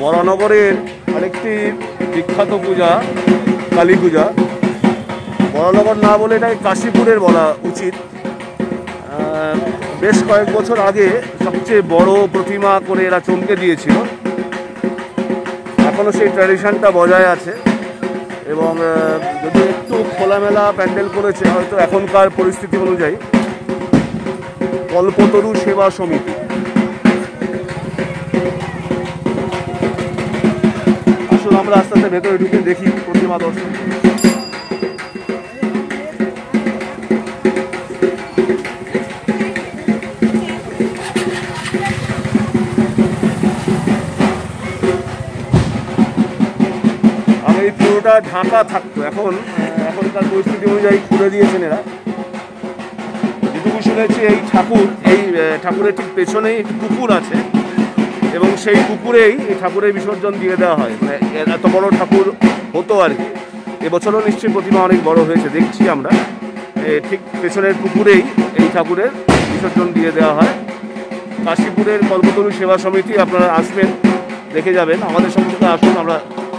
বরানগরের আরেকটি বিখ্যাত পূজা, কালী পূজা। বরানগর না বলে এটাকে কাশীপুরের বলা উচিত। বেশ কয়েক বছর আগে সবচেয়ে বড় প্রতিমা করে এরা চমকে দিয়েছিল। এখনও সেই ট্র্যাডিশনটা বজায় আছে। এবং যদি একটু খোলামেলা প্যান্ডেল করেছে, হয়তো এখনকার পরিস্থিতি অনুযায়ী। কল্পতরু সেবা সমিতি। আমরা আস্তে আস্তে ভেতরে ঢুকে দেখি প্রতিমা দর্শন। এই পুরোটা ঢাকা থাকতো এখন। এখনকার পরিস্থিতি অনুযায়ী খুলে দিয়েছেন এরা। যেটুকু শুনেছি এই ঠাকুর, এই ঠাকুরের ঠিক পেছনেই পুকুর আছে। এবং সেই পুকুরেই এই ঠাকুরের বিসর্জন দিয়ে দেওয়া হয়। মানে এত বড় ঠাকুর হতো আর কি। এবছরও নিশ্চয়ই প্রতিমা অনেক বড় হয়েছে, দেখছি আমরা। ঠিক পেছনের পুকুরেই এই ঠাকুরের বিসর্জন দিয়ে দেওয়া হয়। কাশীপুরের কল্পতরু সেবা সমিতি, আপনারা আসবেন, দেখে যাবেন। আমাদের সমস্ত আসুন, আমরা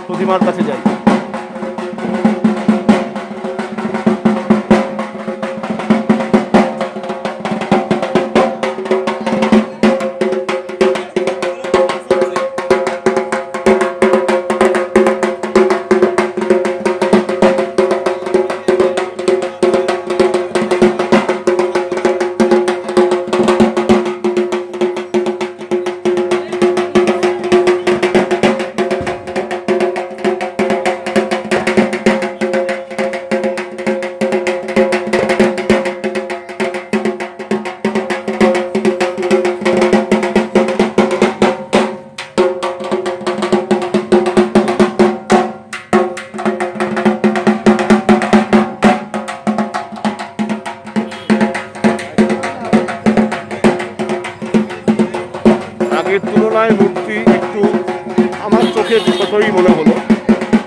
প্রতিমার কাছে যাই। একটু আমার চোখে ছোটই মনে হলো।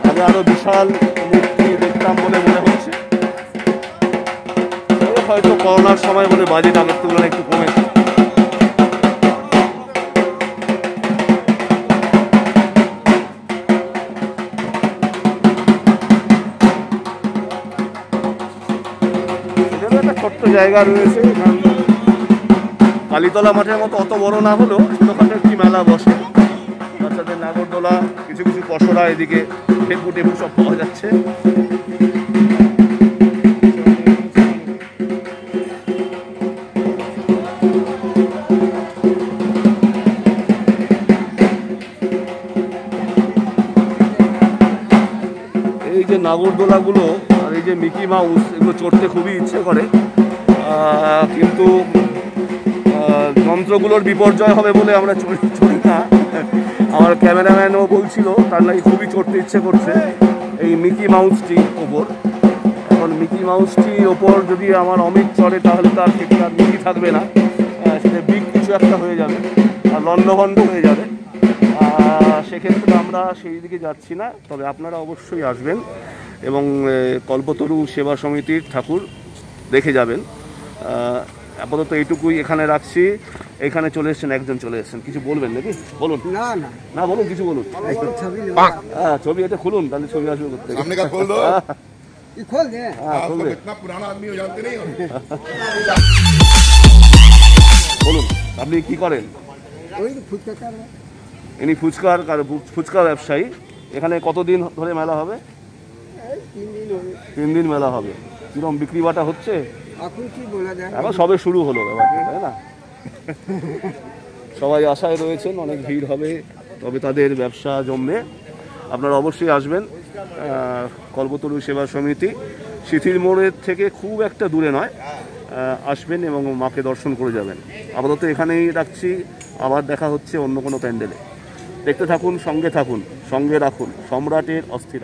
আমি আরও বিশাল মূর্তি দেখতাম বলে মনে হচ্ছে। হয়তো করোনার সময় বলে বাজেট আগের তুলনায় একটু কমেছে। ছোট্ট জায়গা রয়েছে। কালীতলা মাঠের মতো অত বড় না হলেও ছোটোখাটো একটি মেলা বসে। বাচ্চাদের নাগরদোলা কিছু কিছু পশরা এদিকে টেপু টেপু সব পাওয়া যাচ্ছে। এই যে নাগরদোলাগুলো আর এই যে মিকি মাউস, এগুলো চড়তে খুবই ইচ্ছে করে। কিন্তু যন্ত্রগুলোর বিপর্যয় হবে বলে আমরা চড়ি চড়ি না। আমার ক্যামেরাম্যানও বলছিল, তার নাকি খুবই চড়তে ইচ্ছে করছে, এই মিকি মাউসটি ওপর। এখন মিকি মাউসটি ওপর যদি আমার অমিত চড়ে, তাহলে তার থেকে আর মিকি থাকবে না। সেটা বিগ কিছু একটা হয়ে যাবে, আর লণ্ডভণ্ড হয়ে যাবে। সেক্ষেত্রে আমরা সেই দিকে যাচ্ছি না, তবে আপনারা অবশ্যই আসবেন এবং কল্পতরু সেবা সমিতির ঠাকুর দেখে যাবেন। আপাতত এইটুকুই এখানে রাখছি। এখানে চলে এসেছেন একজন চলে এসেছেন। কিছু বলবেন নাকি? বলুন। না না। না বলুন কিছু বলুন। হ্যাঁ ছবি এটা খুলুন তাহলে ছবি আসবে করতে হ্যাঁ, বলুন আপনি কি করেন? ইনি ফুচকার ফুচকা ব্যবসায়ী। এখানে কতদিন ধরে মেলা হবে? তিন দিন মেলা হবে। কিরম বিক্রি বাটা হচ্ছে? এখন সবে শুরু হলো তাই না? সবাই আশায় রয়েছেন, অনেক ভিড় হবে, তবে তাদের ব্যবসা জমবে। আপনারা অবশ্যই আসবেন কল্পতরু সেবা সমিতি। শিথির মোড়ের থেকে খুব একটা দূরে নয় আসবেন এবং মাকে দর্শন করে যাবেন। আপাতত এখানেই রাখছি, আবার দেখা হচ্ছে অন্য কোনো প্যান্ডেলে। দেখতে থাকুন, সঙ্গে থাকুন, সঙ্গে রাখুন। সম্রাটের অস্থির